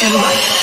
and life.